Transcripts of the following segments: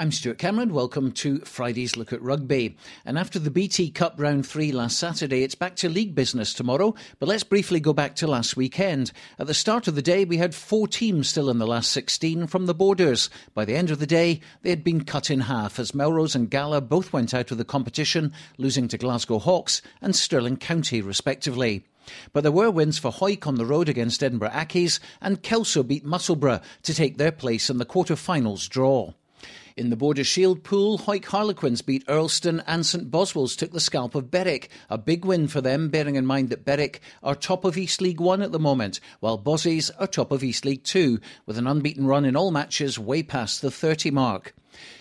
I'm Stuart Cameron. Welcome to Friday's Look at Rugby. And after the BT Cup round three last Saturday, it's back to league business tomorrow. But let's briefly go back to last weekend. At the start of the day, we had four teams still in the last 16 from the borders. By the end of the day, they had been cut in half as Melrose and Gala both went out of the competition, losing to Glasgow Hawks and Stirling County, respectively. But there were wins for Hawick on the road against Edinburgh Accies, and Kelso beat Musselburgh to take their place in the quarter-finals draw. In the Border Shield pool, Hawick Harlequins beat Earlston and St Boswells took the scalp of Berwick. A big win for them, bearing in mind that Berwick are top of East League 1 at the moment, while Bozzies are top of East League 2, with an unbeaten run in all matches way past the 30 mark.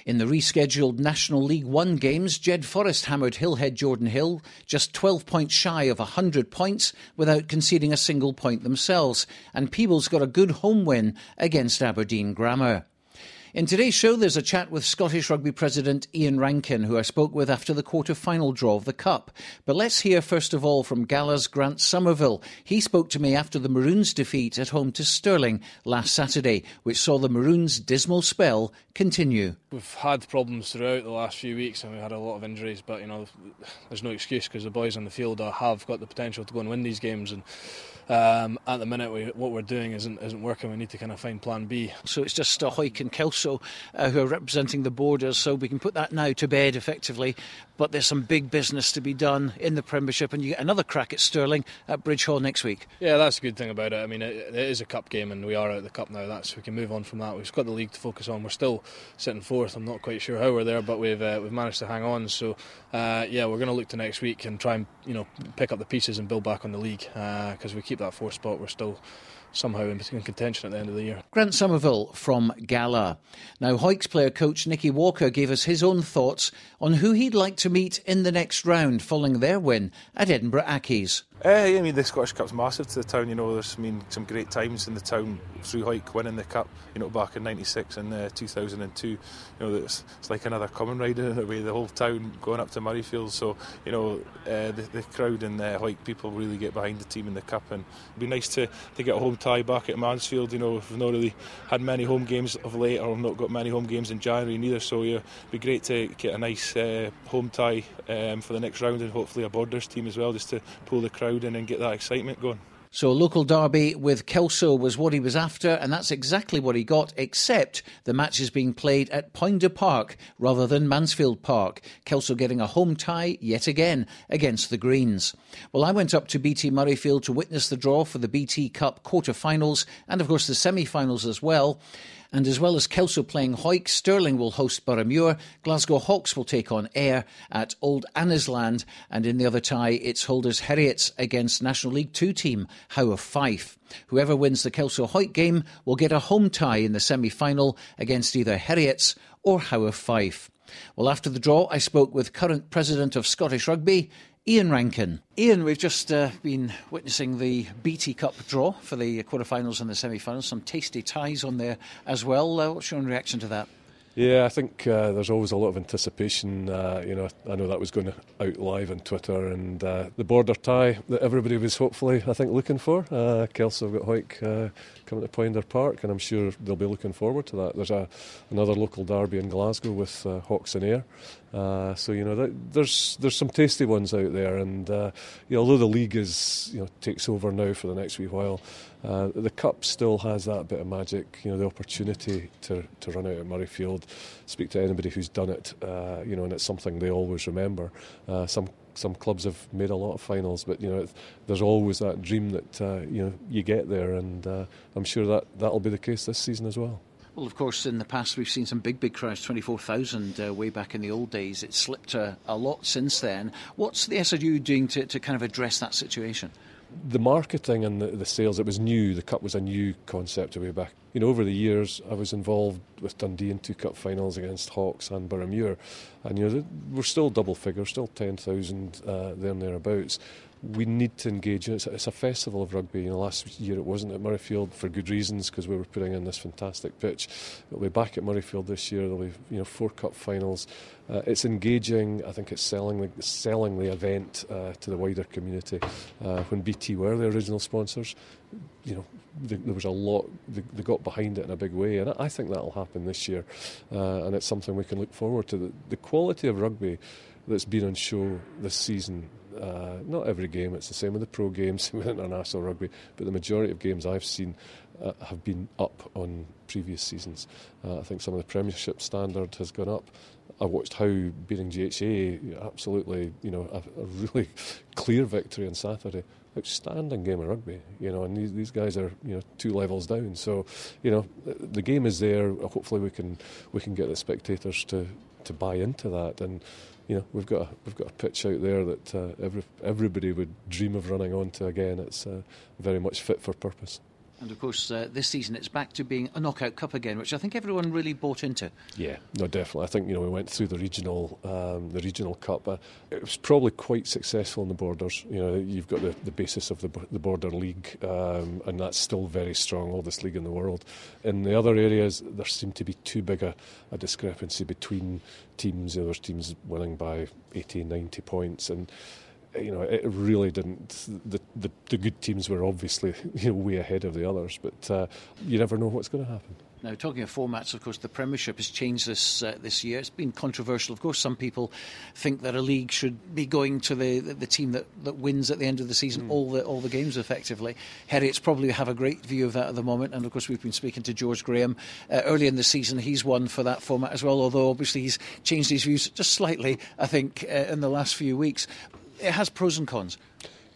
In the rescheduled National League One games, Jed Forest hammered Hillhead Jordanhill just 12 points shy of 100 points without conceding a single point themselves, and Peebles got a good home win against Aberdeen Grammar. In today's show, there's a chat with Scottish Rugby President Ian Rankin, who I spoke with after the quarter final draw of the Cup. But let's hear first of all from Gala's Grant Somerville. He spoke to me after the Maroons' defeat at home to Stirling last Saturday, which saw the Maroons' dismal spell continue. We've had problems throughout the last few weeks and we've had a lot of injuries, but you know, there's no excuse because the boys on the field have got the potential to go and win these games. And um, at the minute, we, what we're doing isn't isn't working. We need to kind of find Plan B. So it's just uh, Hawick and Kelso uh, who are representing the borders. So we can put that now to bed effectively. But there's some big business to be done in the Premiership, and you get another crack at Stirling at Bridgehaugh next week. Yeah, that's a good thing about it. I mean, it, it is a cup game, and we are out of the cup now. That's we can move on from that. We've got the league to focus on. We're still sitting fourth. I'm not quite sure how we're there, but we've uh, we've managed to hang on. So uh, yeah, we're going to look to next week and try and you know pick up the pieces and build back on the league because uh, we keep that fourth spot. We're still somehow in contention at the end of the year. Grant Somerville from Gala. Now, Hawick's player coach Nikki Walker gave us his own thoughts on who he'd like to meet in the next round following their win at Edinburgh Accies. Uh, I mean, the Scottish Cup's massive to the town. You know, there's I mean some great times in the town through Hawick winning the cup. You know, back in '96 and uh, 2002. You know, it's, it's like another common ride in a way. The whole town going up to Murrayfield. So you know, uh, the, the crowd and the Hawick people really get behind the team in the cup, and it'd be nice to, to get a home tie back at Mansfield. You know, we've not really had many home games of late, or not got many home games in January neither. So yeah, it'd be great to get a nice uh, home tie um, for the next round, and hopefully a Borders team as well, just to pull the crowd in and get that excitement going. So, a local derby with Kelso was what he was after, and that's exactly what he got, except the match is being played at Poynder Park rather than Mansfield Park. Kelso getting a home tie yet again against the Greens. Well, I went up to BT Murrayfield to witness the draw for the BT Cup quarter finals and, of course, the semi finals as well. And as well as Kelso playing Hawick, Stirling will host Boroughmuir. Glasgow Hawks will take on Ayr at Old Anniesland. And in the other tie, it's holders Heriots against National League Two team Howe of Fife. Whoever wins the Kelso Hawick game will get a home tie in the semi final against either Heriots or Howe of Fife. Well, after the draw, I spoke with current president of Scottish Rugby, Ian Rankin. Ian, we've just uh, been witnessing the BT Cup draw for the quarterfinals and the semi finals. Some tasty ties on there as well. Uh, what's your reaction to that? Yeah, I think uh, there's always a lot of anticipation. Uh, you know, I know that was going out live on Twitter, and uh, the border tie that everybody was hopefully, I think, looking for. Uh, Kelso got Hawick uh, coming to Poynder Park, and I'm sure they'll be looking forward to that. There's a another local derby in Glasgow with uh, Hawks and Ayr, Uh, so you know, there's there's some tasty ones out there, and uh, you know, although the league is you know takes over now for the next wee while, uh, the cup still has that bit of magic. You know, the opportunity to to run out at Murrayfield, speak to anybody who's done it. Uh, you know, and it's something they always remember. Uh, some some clubs have made a lot of finals, but you know, there's always that dream that uh, you know you get there, and I'm sure that that'll be the case this season as well. Well, of course, in the past we've seen some big, big crowds, 24,000 uh, way back in the old days. It's slipped uh, a lot since then. What's the SRU doing to, to kind of address that situation? The marketing and the, the, sales, it was new. The Cup was a new concept way back. You know, over the years, I was involved with Dundee in two Cup finals against Hawks and Boroughmuir. And, you know, we're still double figures, still 10,000 uh, there and thereabouts we need to engage. It's a, it's a festival of rugby. You know, last year it wasn't at Murrayfield for good reasons because we were putting in this fantastic pitch. It'll be back at Murrayfield this year. There'll be you know four cup finals. Uh, it's engaging. I think it's selling the selling the event uh, to the wider community. Uh, when BT were the original sponsors, you know, there was a lot, they, got behind it in a big way, and I think that'll happen this year, uh, and it's something we can look forward to. The, the, quality of rugby that's been on show this season. Uh, not every game, it's the same with the pro games, with international rugby, but the majority of games I've seen uh, have been up on previous seasons. Uh, I think some of the Premiership standard has gone up. I watched Howe beating GHA, absolutely, you know, a, a really clear victory on Saturday outstanding game of rugby, you know, and these, these guys are you know two levels down. So, you know, the game is there. Hopefully, we can we can get the spectators to, to buy into that, and you know, we've got a, we've got a pitch out there that uh, every, everybody would dream of running onto again. It's uh, very much fit for purpose. And of course, uh, this season it's back to being a knockout cup again, which I think everyone really bought into. Yeah, no, definitely. I think you know we went through the regional, um, the regional cup. Uh, it was probably quite successful in the borders. You know, you've got the, the basis of the, the border league, um, and that's still very strong, oldest league in the world. In the other areas, there seemed to be too big a, a discrepancy between teams. There was teams winning by 80, 90 points, and you know, it really didn't. The, the, the good teams were obviously you know way ahead of the others, but uh, you never know what's going to happen. Now, talking of formats, of course, the Premiership has changed this uh, this year. It's been controversial. Of course, some people think that a league should be going to the, the, the team that, that wins at the end of the season mm. all the all the games effectively. Heriots probably have a great view of that at the moment, and of course, we've been speaking to George Graham uh, early in the season. He's one for that format as well, although obviously he's changed his views just slightly. I think uh, in the last few weeks it has pros and cons.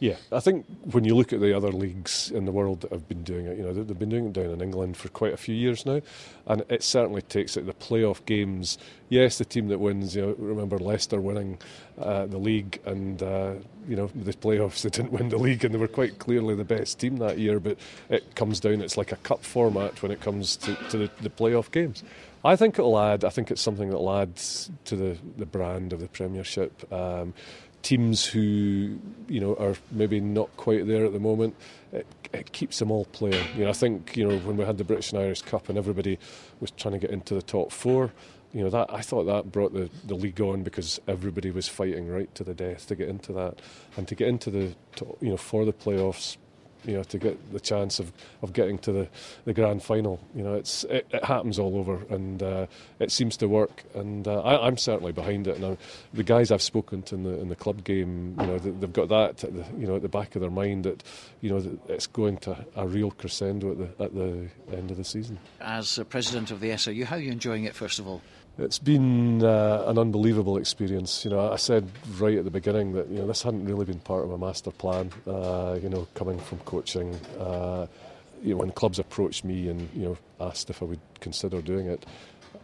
Yeah, I think when you look at the other leagues in the world that have been doing it, you know, they've been doing it down in England for quite a few years now, and it certainly takes it the playoff games. Yes, the team that wins, you know, remember Leicester winning uh, the league, and uh, you know the playoffs they didn't win the league, and they were quite clearly the best team that year. But it comes down; it's like a cup format when it comes to, to the, the playoff games. I think it'll add. I think it's something that'll add to the, the brand of the Premiership. Um, teams who you know are maybe not quite there at the moment, it, it, keeps them all playing. You know, I think you know when we had the British and Irish Cup and everybody was trying to get into the top four. You know that I thought that brought the, the league on because everybody was fighting right to the death to get into that and to get into the you know for the playoffs you know, to get the chance of, of getting to the, the grand final. You know, it's it, it happens all over, and uh, it seems to work. And uh, I, am certainly behind it. Now, the guys I've spoken to in the in the club game, you know, they've got that at the, you know at the back of their mind that you know it's going to a real crescendo at the at the end of the season. As president of the SRU, how are you enjoying it? First of all. It's been uh, an unbelievable experience. You know, I said right at the beginning that you know this hadn't really been part of my master plan. Uh, you know, coming from coaching, uh, you know, when clubs approached me and you know asked if I would consider doing it,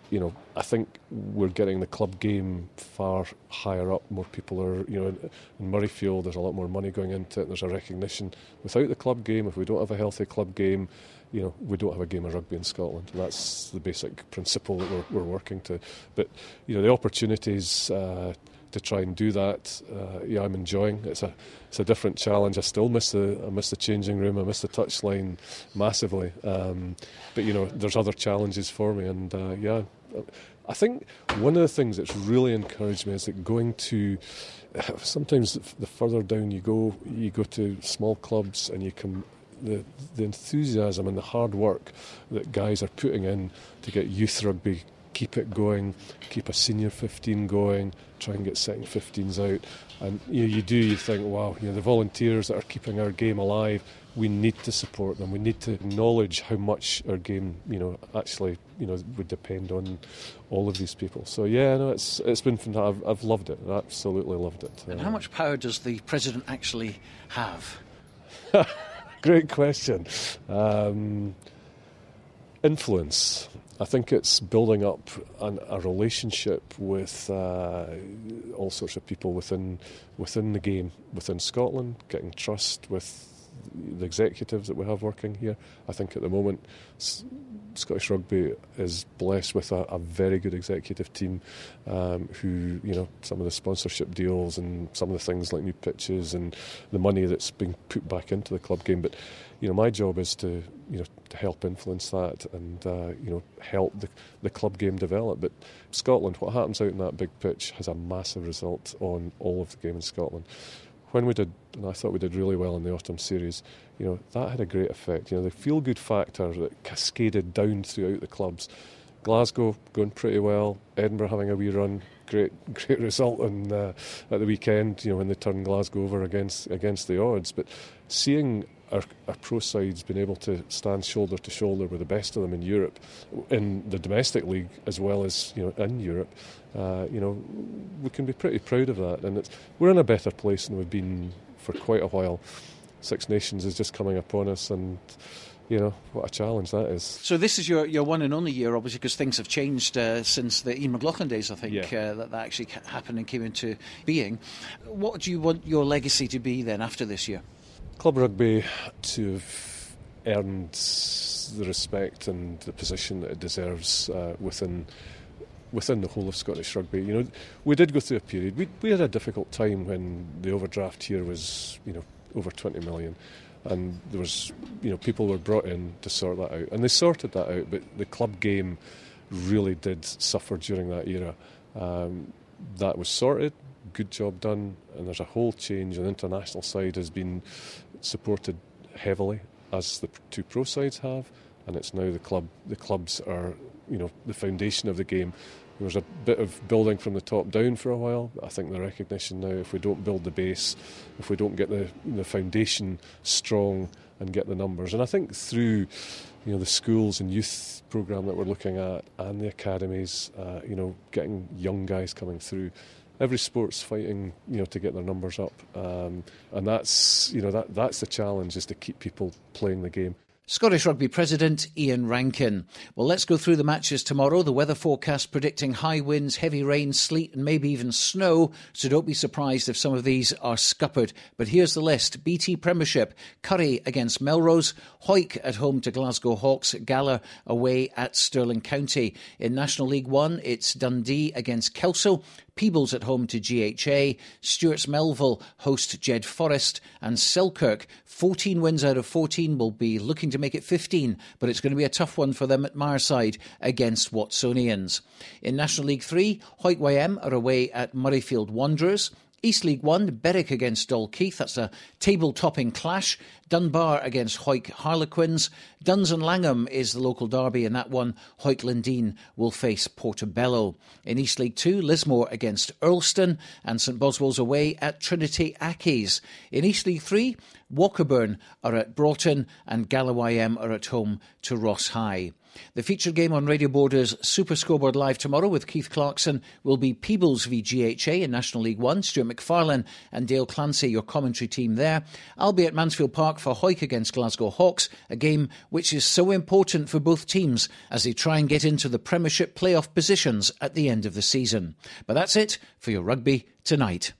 you know, I think we're getting the club game far higher up. More people are, you know, in, in Murrayfield, there's a lot more money going into it. There's a recognition. Without the club game, if we don't have a healthy club game, you know, we don't have a game of rugby in Scotland. That's the basic principle that we're, we're working to. But, you know, the opportunities uh, to try and do that, uh, yeah, I'm enjoying. It's a, it's a different challenge. I still miss the, I miss the changing room. I miss the touchline massively. Um, but, you know, there's other challenges for me. And, uh, yeah, I think one of the things that's really encouraged me is that going to sometimes the further down you go, you go to small clubs and you can the, the enthusiasm and the hard work that guys are putting in to get youth rugby, keep it going, keep a senior 15 going, try and get second 15s out. And you, know, you do, you think, wow, you know, the volunteers that are keeping our game alive, we need to support them. We need to acknowledge how much our game, you know, actually, you know, would depend on all of these people. So yeah, no, it's it's been fantastic. I've, I've loved it. absolutely loved it. And how much power does the president actually have? Great question. Um, influence. I think it's building up an, a relationship with uh, all sorts of people within within the game, within Scotland, getting trust with the executives that we have working here. I think at the moment Scottish Rugby is blessed with a, a very good executive team um, who, you know, some of the sponsorship deals and some of the things like new pitches and the money that's being put back into the club game. But, you know, my job is to, you know, to help influence that and, uh, you know, help the, the club game develop. But Scotland, what happens out in that big pitch has a massive result on all of the game in Scotland when we did, and I thought we did really well in the autumn series, you know, that had a great effect. You know, the feel good factor that cascaded down throughout the clubs. Glasgow going pretty well, Edinburgh having a wee run, great great result on, uh, at the weekend, you know, when they turned Glasgow over against against the odds. But seeing our, our pro sides been able to stand shoulder to shoulder with the best of them in Europe, in the domestic league as well as you know in Europe, uh, you know, we can be pretty proud of that. And we're in a better place than we've been for quite a while. Six Nations is just coming upon us, and you know what a challenge that is. So this is your, your one and only year, obviously, because things have changed uh, since the Ian McLauchlan days. I think yeah. uh, that that actually happened and came into being. What do you want your legacy to be then after this year? Club rugby to have earned the respect and the position that it deserves uh, within within the whole of Scottish rugby. You know, we did go through a period. We we had a difficult time when the overdraft here was you know over 20 million and there was you know people were brought in to sort that out and they sorted that out but the club game really did suffer during that era um, that was sorted good job done and there's a whole change the international side has been supported heavily as the two pro sides have and it's now the club the clubs are you know the foundation of the game there was a bit of building from the top down for a while. I think the recognition now, if we don't build the base, if we don't get the the foundation strong and get the numbers, and I think through you know the schools and youth program that we're looking at and the academies, uh, you know, getting young guys coming through. Every sport's fighting, you know, to get their numbers up, um, and that's you know that that's the challenge is to keep people playing the game. Scottish Rugby President Ian Rankin. Well, let's go through the matches tomorrow. The weather forecast predicting high winds, heavy rain, sleet, and maybe even snow, so don't be surprised if some of these are scuppered. But here's the list BT Premiership Currie against Melrose, Hawick at home to Glasgow Hawks, Gala away at Stirling County. In National League One, it's Dundee against Kelso, Peebles at home to GHA, Stewart's Melville host Jed Forest, and Selkirk. 14 wins out of 14 will be looking to make it 15, but it's going to be a tough one for them at Myreside against Watsonians. In National League 3, Hawick YM are away at Murrayfield Wanderers. East League One, Berwick against Dalkeith. That's a table topping clash. Dunbar against Hawick Harlequins. Duns and Langholm is the local derby, and that one, Hawick Linden will face Portobello. In East League Two, Lismore against Earlston, and St Boswell's away at Trinity Accies. In East League Three, Walkerburn are at Broughton, and Gala YM are at home to Ross High. The featured game on Radio Border's Super Scoreboard Live tomorrow with Keith Clarkson will be Peebles v GHA in National League One. Stuart McFarlane and Dale Clancy, your commentary team there. I'll be at Mansfield Park for Hawick against Glasgow Hawks, a game which is so important for both teams as they try and get into the Premiership playoff positions at the end of the season. But that's it for your rugby tonight.